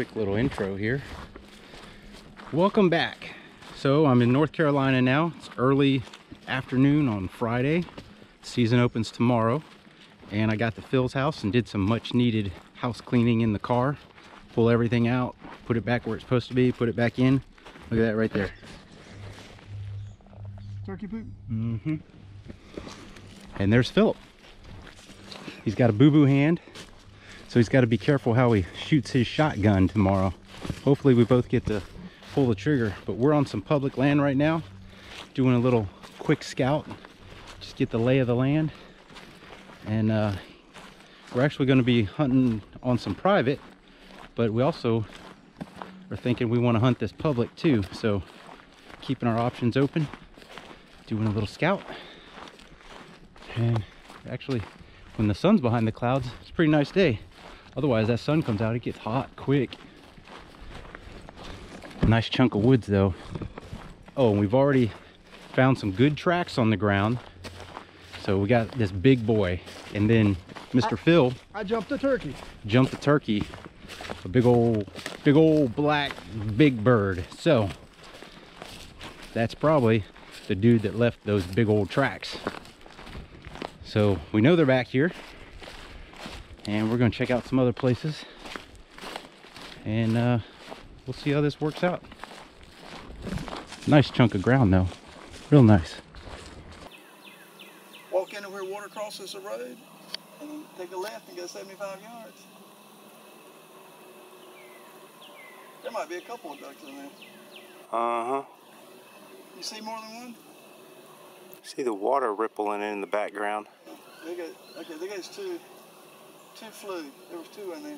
quick little intro here. Welcome back. So I'm in North Carolina now. It's early afternoon on Friday. Season opens tomorrow. And I got to Phil's house and did some much needed house cleaning in the car. Pull everything out, put it back where it's supposed to be, put it back in. Look at that right there. Turkey poop? Mm-hmm. And there's Philip. He's got a boo-boo hand. So he's got to be careful how he shoots his shotgun tomorrow. Hopefully we both get to pull the trigger. But we're on some public land right now, doing a little quick scout. Just get the lay of the land. And uh, we're actually going to be hunting on some private, but we also are thinking we want to hunt this public too. So keeping our options open, doing a little scout. And actually, when the sun's behind the clouds, it's a pretty nice day. Otherwise, that sun comes out, it gets hot quick. Nice chunk of woods though. Oh, and we've already found some good tracks on the ground. So we got this big boy. And then Mr. I, Phil I jumped the turkey. Jumped the turkey. A big old, big old black big bird. So that's probably the dude that left those big old tracks. So we know they're back here and we're going to check out some other places. And uh, we'll see how this works out. Nice chunk of ground though. Real nice. Walk into where water crosses the road and take a left and go 75 yards. There might be a couple of ducks in there. Uh-huh. You see more than one? See the water rippling in the background? They got okay there goes two Two flew. There was two in there.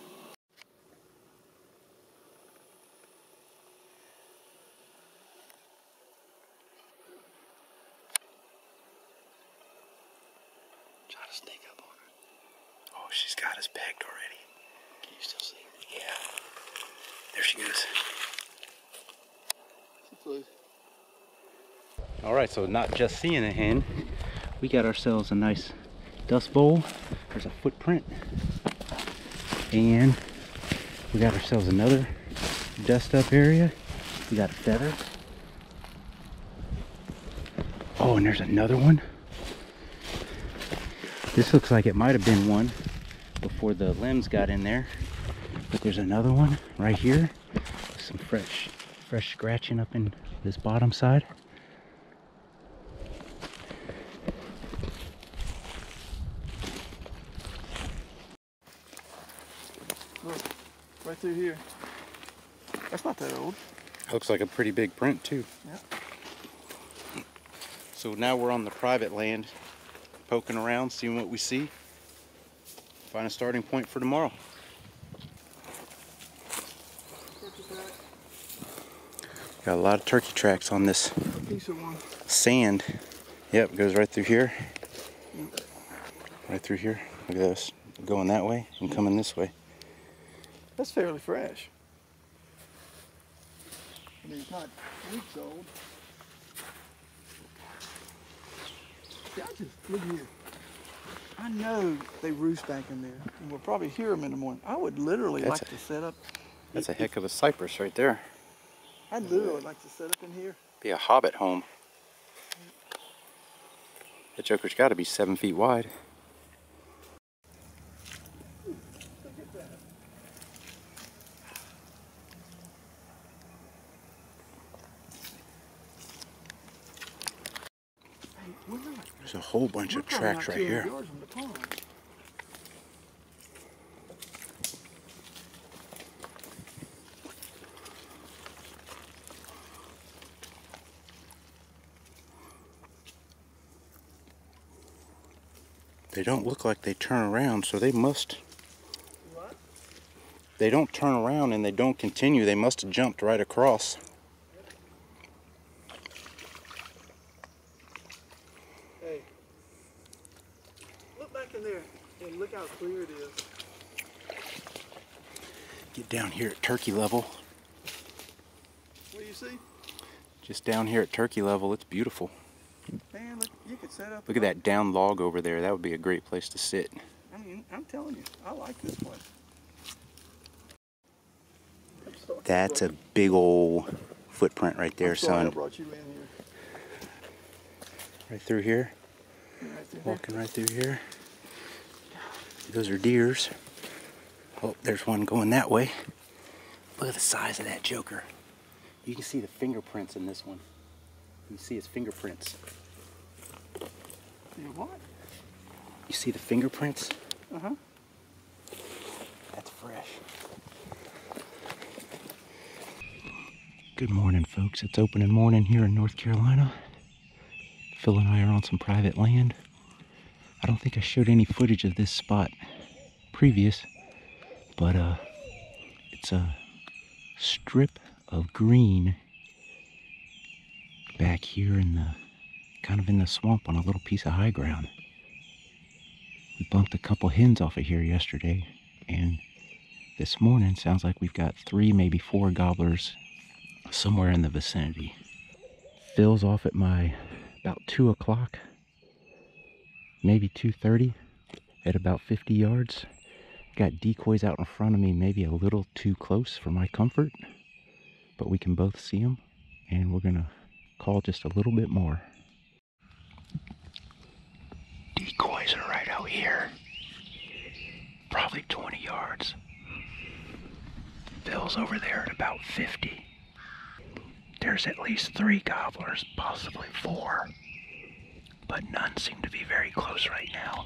Try to sneak up on her. Oh, she's got us pegged already. Can you still see her? Yeah. There she goes. She flew. All right, so not just seeing a hen, we got ourselves a nice dust bowl. There's a footprint. And we got ourselves another dust up area. We got a feather. Oh, and there's another one. This looks like it might have been one before the limbs got in there. But there's another one right here. Some fresh, fresh scratching up in this bottom side. right through here. That's not that old. Looks like a pretty big print too. Yeah. So now we're on the private land, poking around, seeing what we see. Find a starting point for tomorrow. Got a lot of turkey tracks on this sand. Yep, goes right through here. Right through here. Look at this. Going that way and coming this way. That's fairly fresh. Mean, it's not weeks old. See, I just, look here. I know they roost back in there, and we'll probably hear them in the morning. I would literally that's like a, to set up. That's a heck of a cypress right there. I'd literally like to set up in here. Be a hobbit home. That joker's got to be seven feet wide. There's a whole bunch of tracks right here. They don't look like they turn around, so they must... What? They don't turn around and they don't continue. They must have jumped right across. look how clear it is. Get down here at turkey level. What do you see? Just down here at turkey level, it's beautiful. Man, look, you could set up. Look at that down log over there. That would be a great place to sit. I mean, I'm telling you, I like this place. That's a big old footprint right there, son. brought you in here. Right through here. Right there. Walking right through here. Those are deers. Oh, there's one going that way. Look at the size of that joker. You can see the fingerprints in this one. You can see his fingerprints. You what? You see the fingerprints? Uh huh. That's fresh. Good morning, folks. It's opening morning here in North Carolina. Phil and I are on some private land. I don't think I showed any footage of this spot previous, but uh, it's a strip of green back here in the kind of in the swamp on a little piece of high ground. We bumped a couple hens off of here yesterday, and this morning sounds like we've got three, maybe four gobblers somewhere in the vicinity. Phil's off at my about two o'clock, maybe 2.30 at about 50 yards. Got decoys out in front of me, maybe a little too close for my comfort, but we can both see them, and we're gonna call just a little bit more. Decoys are right out here. Probably 20 yards. Bill's over there at about 50. There's at least three gobblers, possibly four. But none seem to be very close right now.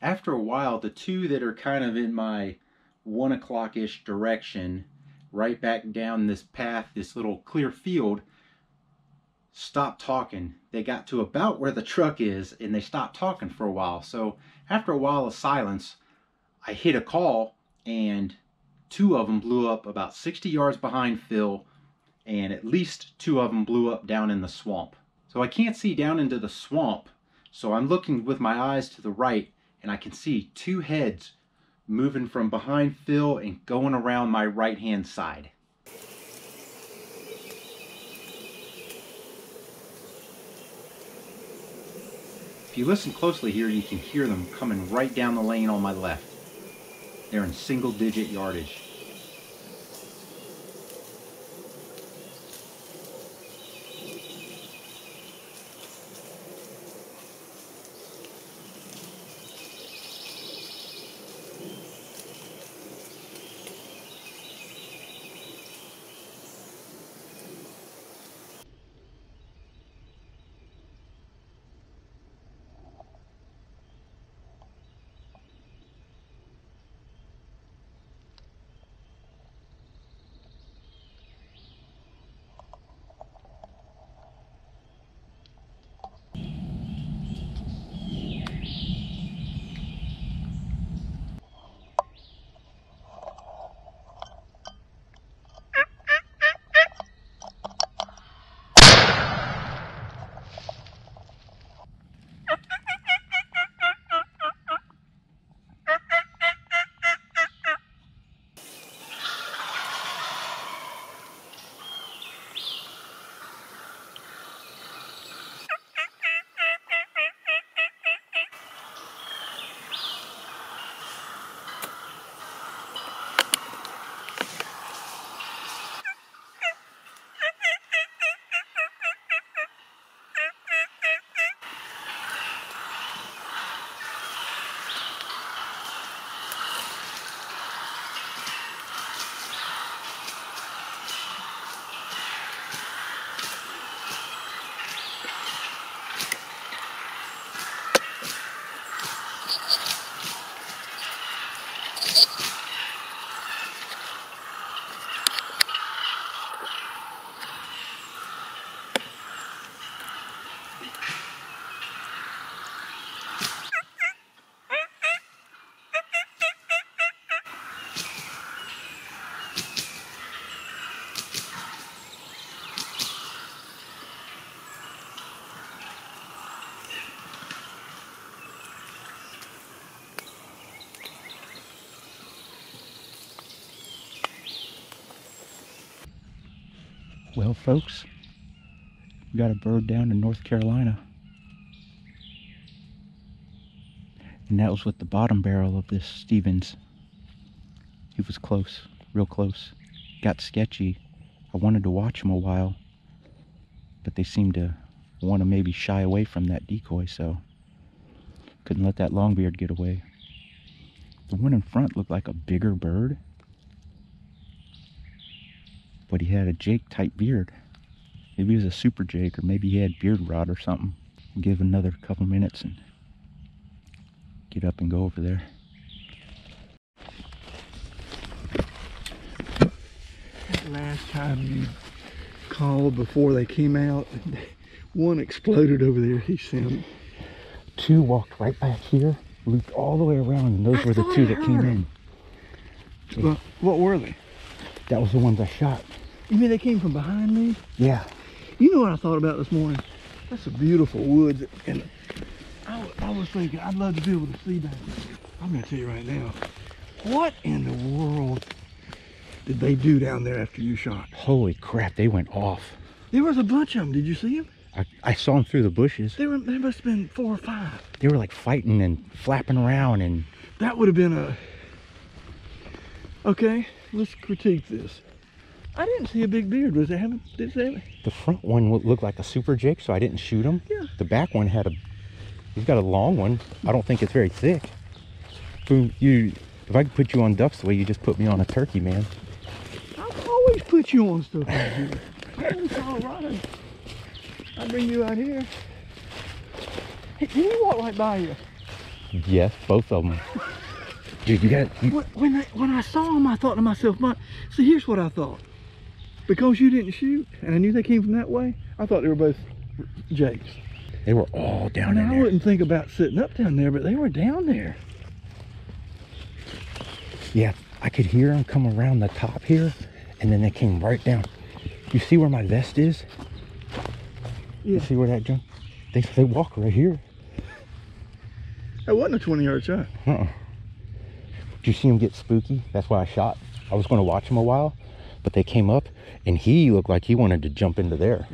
After a while, the two that are kind of in my one o'clock ish direction, right back down this path, this little clear field, stopped talking. They got to about where the truck is and they stopped talking for a while. So after a while of silence, I hit a call and two of them blew up about 60 yards behind Phil and at least two of them blew up down in the swamp. So I can't see down into the swamp. So I'm looking with my eyes to the right and I can see two heads moving from behind Phil and going around my right hand side. If you listen closely here, you can hear them coming right down the lane on my left. They're in single digit yardage. Well, folks, we got a bird down in North Carolina. And that was with the bottom barrel of this Stevens. He was close, real close. Got sketchy. I wanted to watch him a while, but they seemed to want to maybe shy away from that decoy, so couldn't let that longbeard get away. The one in front looked like a bigger bird, but he had a Jake type beard. Maybe he was a super Jake, or maybe he had beard rot or something. I'll give another couple minutes and get up and go over there. Last time you called before they came out, one exploded over there. He sent. Two walked right back here, looped all the way around, and those I were the two that came in. Well, what were they? That was the ones I shot. You mean they came from behind me? Yeah. You know what I thought about this morning? That's a beautiful woods, and I, I was thinking I'd love to be able to see that. I'm gonna tell you right now, what in the world did they do down there after you shot? Holy crap, they went off. There was a bunch of them. Did you see them? I, I saw them through the bushes. There were. There must have been four or five. They were like fighting and flapping around, and That would have been a. Okay, let's critique this. I didn't see a big beard. Was it having? Did it have? the front one looked like a super Jake, so I didn't shoot him. Yeah. The back one had a, he's got a long one. I don't think it's very thick. Boom, you, if I could put you on ducks the way you just put me on a turkey, man. I've always put you on stuff here. I'm in Colorado. I bring you out here. Hey, did he walk right by you? Yes, both of them. Dude, you got, you, When, when, I, when I saw him, I thought to myself, "My, see, here's what I thought. Because you didn't shoot, and I knew they came from that way, I thought they were both Jakes. they were all down And in I there. wouldn't think about sitting up down there, but they were down there. Yeah, I could hear them come around the top here, and then they came right down. You see where my vest is? Yeah. You see where that jump? They, they walk right here. That wasn't a 20 yard shot. Uh-uh. Did you see him get spooky? That's why I shot. I was going to watch him a while, but they came up, and he looked like he wanted to jump into there.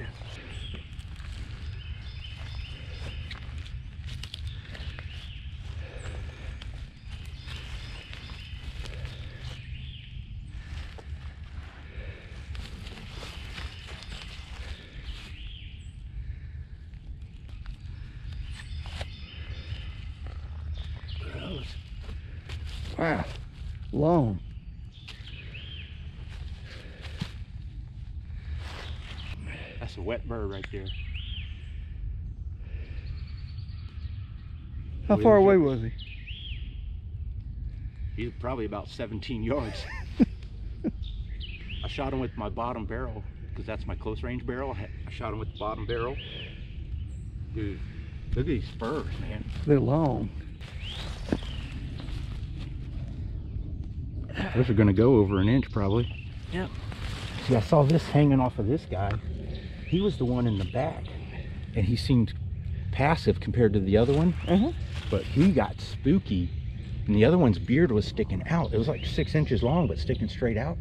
Wow. Long. That's a wet bird right there. How far away was he? He's probably about 17 yards. I shot him with my bottom barrel because that's my close range barrel. I I shot him with the bottom barrel. Dude, look at these spurs, man. They're long. Those are going to go over an inch probably. Yep. See, I saw this hanging off of this guy. He was the one in the back, and he seemed passive compared to the other one. Uh-huh. But he got spooky, and the other one's beard was sticking out. It was like six inches long, but sticking straight out.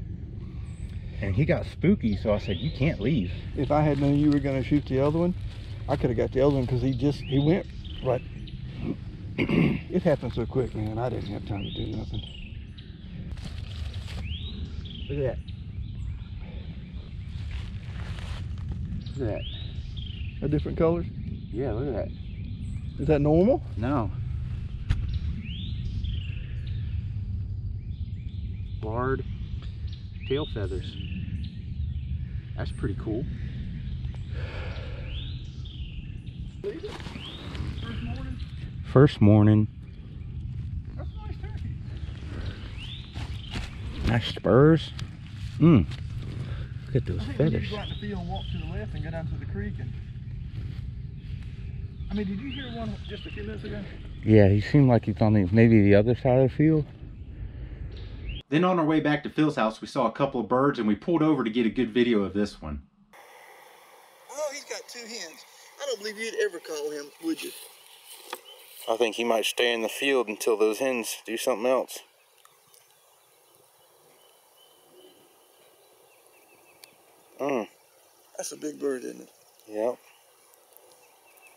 And he got spooky, so I said, "You can't leave." If I had known you were going to shoot the other one, I could have got the other one because he just, he went right. it happened so quick, man. I didn't have time to do nothing. Look at that. Look at that. Are different colors? Yeah, look at that. Is that normal? No. Barred tail feathers. That's pretty cool. First morning. First morning. That's a nice turkey. Nice spurs. Mmm. Look at those I think feathers. to go out in the field and walk to the left and go down to the creek and. I mean, did you hear one just a few minutes ago? Yeah, he seemed like he's on the maybe the other side of the field. Then on our way back to Phil's house, we saw a couple of birds and we pulled over to get a good video of this one. Oh, he's got two hens. I don't believe you'd ever call him, would you? I think he might stay in the field until those hens do something else. Mm. That's a big bird, isn't it? Yep.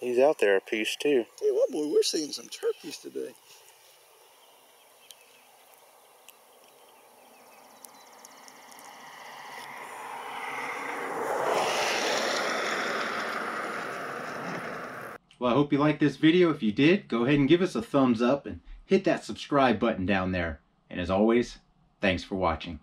He's out there a piece too. Hey, what boy, we're seeing some turkeys today. Well, I hope you liked this video. If you did, go ahead and give us a thumbs up and hit that subscribe button down there. And as always, thanks for watching.